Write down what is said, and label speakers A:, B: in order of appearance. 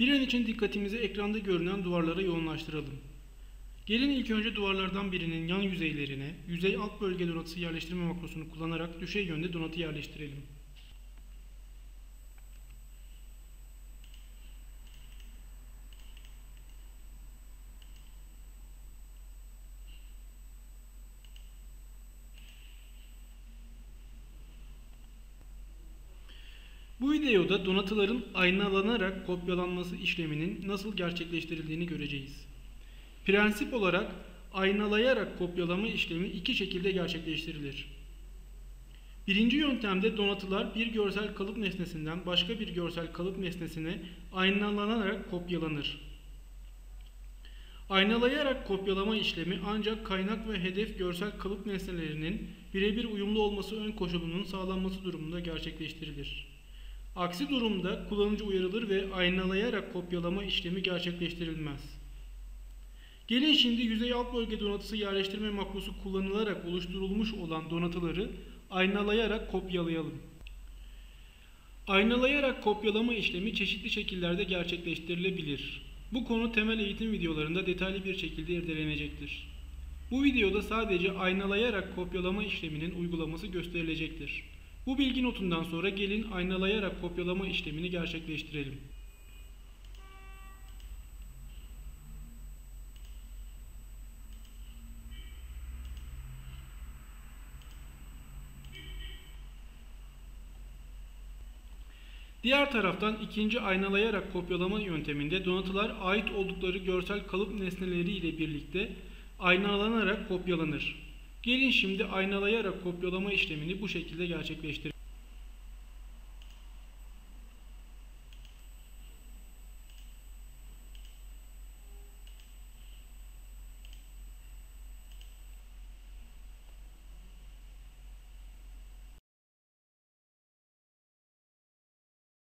A: Bir an için dikkatimizi ekranda görünen duvarlara yoğunlaştıralım. Gelin ilk önce duvarlardan birinin yan yüzeylerine yüzey alt bölge donatısı yerleştirme makrosunu kullanarak düşey yönde donatı yerleştirelim. Bu videoda donatıların aynalanarak kopyalanması işleminin nasıl gerçekleştirildiğini göreceğiz. Prensip olarak aynalayarak kopyalama işlemi iki şekilde gerçekleştirilir. Birinci yöntemde donatılar bir görsel kalıp nesnesinden başka bir görsel kalıp nesnesine aynalanarak kopyalanır. Aynalayarak kopyalama işlemi ancak kaynak ve hedef görsel kalıp nesnelerinin birebir uyumlu olması ön koşulunun sağlanması durumunda gerçekleştirilir. Aksi durumda kullanıcı uyarılır ve aynalayarak kopyalama işlemi gerçekleştirilmez. Gelin şimdi yüzey alt bölge donatısı yerleştirme makrosu kullanılarak oluşturulmuş olan donatıları aynalayarak kopyalayalım. Aynalayarak kopyalama işlemi çeşitli şekillerde gerçekleştirilebilir. Bu konu temel eğitim videolarında detaylı bir şekilde irdelenecektir. Bu videoda sadece aynalayarak kopyalama işleminin uygulaması gösterilecektir. Bu bilgi notundan sonra gelin aynalayarak kopyalama işlemini gerçekleştirelim. Diğer taraftan ikinci aynalayarak kopyalama yönteminde donatılar ait oldukları görsel kalıp nesneleri ile birlikte aynalanarak kopyalanır. Gelin şimdi aynalayarak kopyalama işlemini bu şekilde gerçekleştirelim.